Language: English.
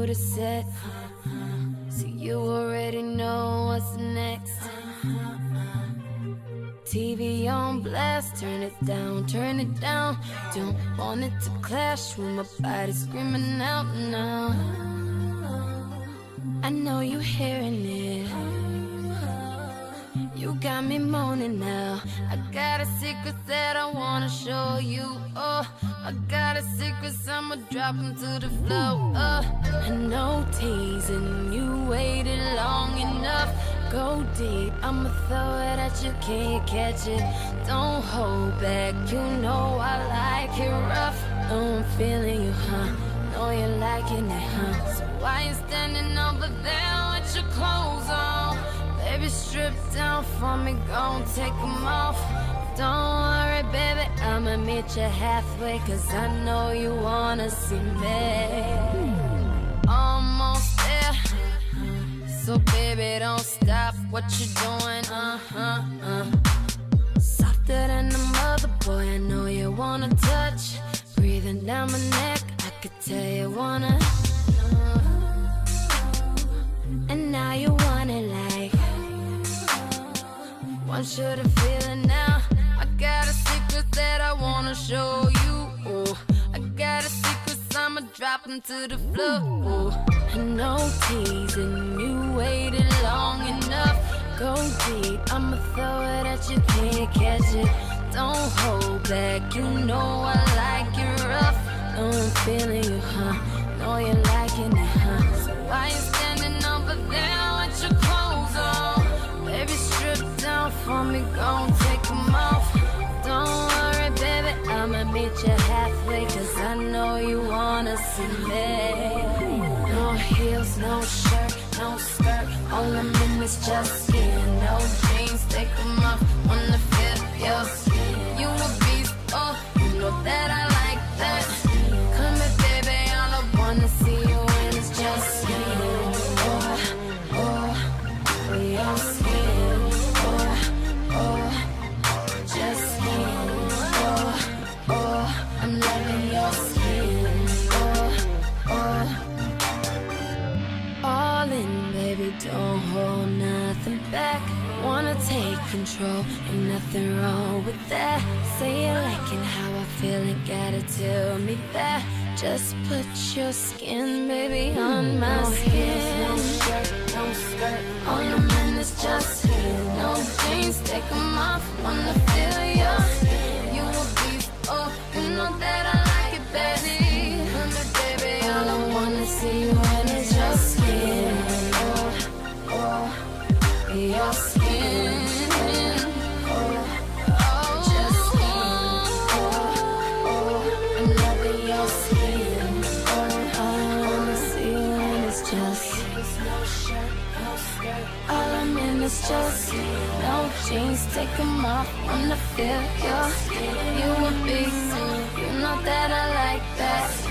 Mood set. So you already know what's next. TV on blast, turn it down, turn it down. Don't want it to clash with my body screaming out now. I know you hearing it. You got me moaning now. I got a secret that I wanna show you. Oh, I got a secret, I'ma drop 'em to the floor. Uh, oh, no teasing you waited long enough. Go deep, I'ma throw it at you, can't catch it. Don't hold back, you know I like it rough. I'm feeling you, huh? Know you're liking it, huh? So why you standing over there with your clothes on? Baby, strip down for me, gon' take 'em off. Don't worry, baby, I'ma meet you halfway, cause I know you wanna see me. Almost there. So, baby, don't stop what you're doing, uh huh, uh. Softer than a mother, boy, I know you wanna touch. Breathing down my neck, I could tell you wanna. And now you want it like. Want you to feel it now. That I wanna show you. I got a secret, I'ma drop 'em to the floor. Know teasing you waited long enough. Go deep, I'ma throw it at you, can't catch it. Don't hold back, you know I like it rough. Know I'm feeling you, huh? Know you're liking it, meet you halfway, cause I know you wanna see me. No heels, no shirt, no skirt, all I'm in is just skin. No jeans, take 'em off, wanna feel your skin. In, baby, don't hold nothing back. Wanna take control, ain't nothing wrong with that. Say you liking how I feel and gotta tell me that. Just put your skin, baby, on hmm, my skin. No shirt, no skirt, all I'm in is just skin. No jeans, take 'em off, wanna feel your skin. You a beast, oh, you know that I like it, baby. Here, baby, all I wanna see you I'm just no jeans, take 'em off, wanna feel your skin. You a beast, you know that I like that.